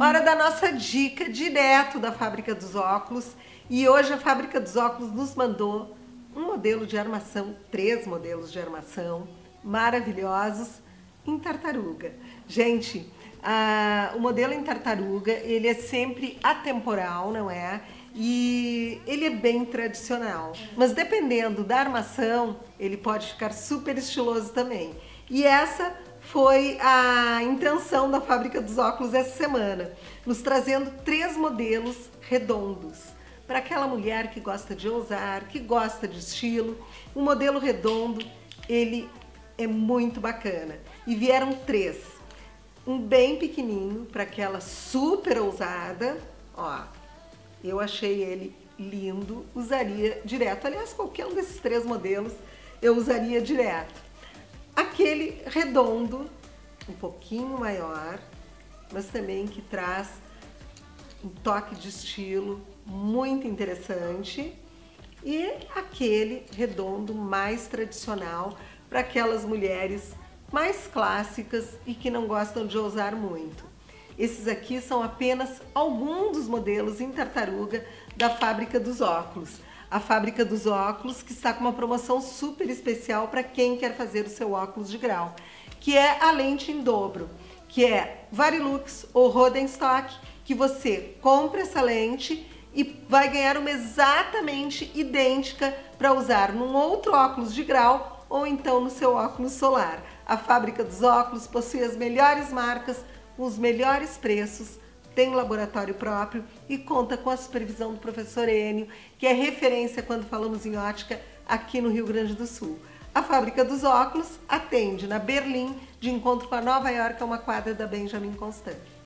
Hora da nossa dica direto da Fábrica dos Óculos. E hoje a Fábrica dos Óculos nos mandou um modelo de armação, três modelos de armação maravilhosos em tartaruga. Gente, o modelo em tartaruga, ele é sempre atemporal, não é? E ele é bem tradicional. Mas dependendo da armação, ele pode ficar super estiloso também. E essa foi a intenção da Fábrica dos Óculos essa semana, nos trazendo três modelos redondos. Para aquela mulher que gosta de ousar, que gosta de estilo, o modelo redondo, ele é muito bacana. E vieram três. Um bem pequenininho para aquela super ousada, ó. Eu achei ele lindo, usaria direto. Aliás, qualquer um desses três modelos eu usaria direto aquele redondo, um pouquinho maior, mas também que traz um toque de estilo muito interessante e aquele redondo mais tradicional para aquelas mulheres mais clássicas e que não gostam de ousar muito. Esses aqui são apenas alguns dos modelos em tartaruga da fábrica dos óculos a fábrica dos óculos, que está com uma promoção super especial para quem quer fazer o seu óculos de grau, que é a lente em dobro, que é Varilux ou Rodenstock, que você compra essa lente e vai ganhar uma exatamente idêntica para usar num outro óculos de grau ou então no seu óculos solar. A fábrica dos óculos possui as melhores marcas, os melhores preços, tem laboratório próprio e conta com a supervisão do professor Enio, que é referência quando falamos em ótica aqui no Rio Grande do Sul. A fábrica dos óculos atende na Berlim, de encontro com a Nova York, a uma quadra da Benjamin Constant.